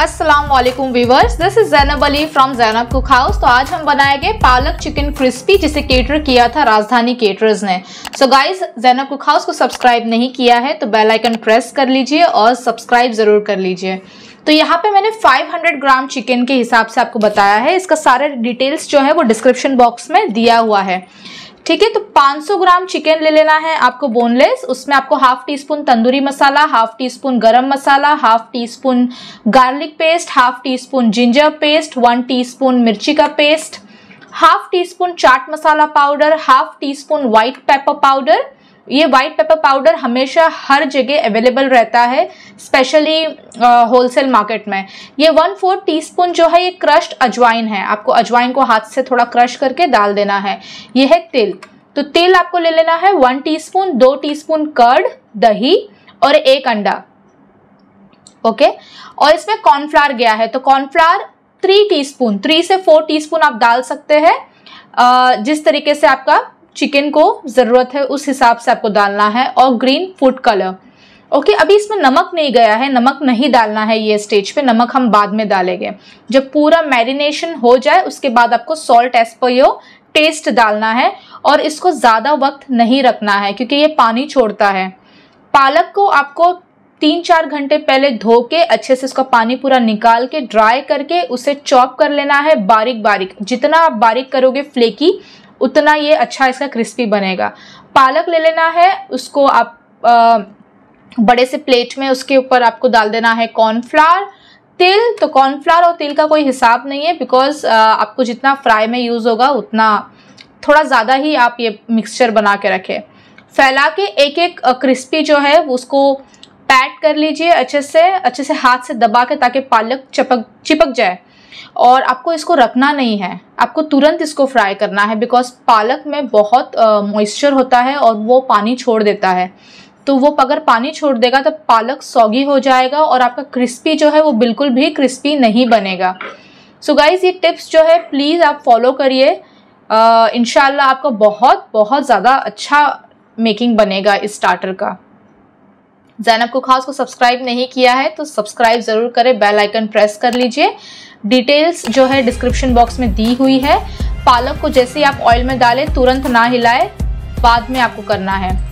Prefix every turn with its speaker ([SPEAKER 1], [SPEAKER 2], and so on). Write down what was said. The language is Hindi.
[SPEAKER 1] अस्सलाम viewers this is Zainab Ali from Zainab cook house तो आज हम बनाएँगे पालक चिकन क्रिस्पी जिसे केटर किया था राजधानी केटरर्स ने। So guys Zainab cook house को सब्सक्राइब नहीं किया है तो बेल आइकन प्रेस कर लीजिए और सब्सक्राइब ज़रूर कर लीजिए। तो यहाँ पे मैंने 500 ग्राम चिकन के हिसाब से आपको बताया है। इसका सारे डिटेल्स जो है वो डिस्क्रिप्शन बॉक्स में दिया हुआ है। ठीक है तो 500 ग्राम चिकन ले लेना है आपको बोनलेस उसमें आपको half teaspoon tandoori masala half teaspoon garam masala half teaspoon garlic paste half teaspoon ginger paste one teaspoon मिर्ची का paste half teaspoon chaat masala powder half teaspoon white pepper powder ये व्हाइट पेपर पाउडर हमेशा हर जगह अवेलेबल रहता है स्पेशली होलसेल मार्केट में। ये वन फोर टी स्पून जो है, ये क्रश्ड अजवाइन है। आपको अजवाइन को हाथ से थोड़ा क्रश करके डाल देना है। ये है तिल। तो तेल आपको ले लेना है वन टीस्पून दो टीस्पून कर्ड दही और एक अंडा। ओके और इसमें कॉर्नफ्लावर गया है। तो कॉर्नफ्लावर थ्री टीस्पून थ्री से फोर टीस्पून आप डाल सकते हैं। जिस तरीके से आपका चिकन को ज़रूरत है, उस हिसाब से आपको डालना है और ग्रीन फ़ूड कलर। ओके, अभी इसमें नमक नहीं गया है, नमक नहीं डालना है ये स्टेज पे, नमक हम बाद में डालेंगे। जब पूरा मैरिनेशन हो जाए, उसके बाद आपको salt as per your taste डालना है और इसको ज़्यादा वक्त नहीं रखना है, क्योंकि ये पानी छोड़ता है। पालक को आपको तीन चार घंटे पहले धो के, अच्छे से उसका पानी पूरा निकाल के ड्राई करके, उसे चॉप कर लेना है बारीक बारीक जितना आप बारीक करोगे फ्लेकी उतना ये अच्छा इसका क्रिस्पी बनेगा। पालक ले लेना है उसको आप आ, बड़े से प्लेट में उसके ऊपर आपको डाल देना है कॉर्नफ्लावर तिल तो कॉर्नफ्लावर और तिल का कोई हिसाब नहीं है बिकॉज़ आपको जितना फ्राई में यूज़ होगा उतना थोड़ा ज़्यादा ही आप ये मिक्सचर बना के रखें। फैला के एक एक क्रिस्पी जो है उसको पैट कर लीजिए अच्छे से अच्छे से हाथ से दबा के ताकि पालक चपक चिपक जाए। और आपको इसको रखना नहीं है। आपको तुरंत इसको फ्राई करना है बिकॉज़ पालक में बहुत मॉइस्चर होता है और वो पानी छोड़ देता है। तो वो अगर पानी छोड़ देगा तो पालक सौगी हो जाएगा और आपका क्रिस्पी जो है वो बिल्कुल भी क्रिस्पी नहीं बनेगा। सो so गाइज़ ये टिप्स जो है प्लीज़ आप फॉलो करिए। इनशाला आपका बहुत बहुत ज़्यादा अच्छा मेकिंग बनेगा इस स्टार्टर का। जैनब को खास को सब्सक्राइब नहीं किया है तो सब्सक्राइब ज़रूर करें बेल आइकन प्रेस कर लीजिए। डिटेल्स जो है डिस्क्रिप्शन बॉक्स में दी हुई है। पालक को जैसे ही आप ऑयल में डालें, तुरंत ना हिलाए, बाद में आपको करना है।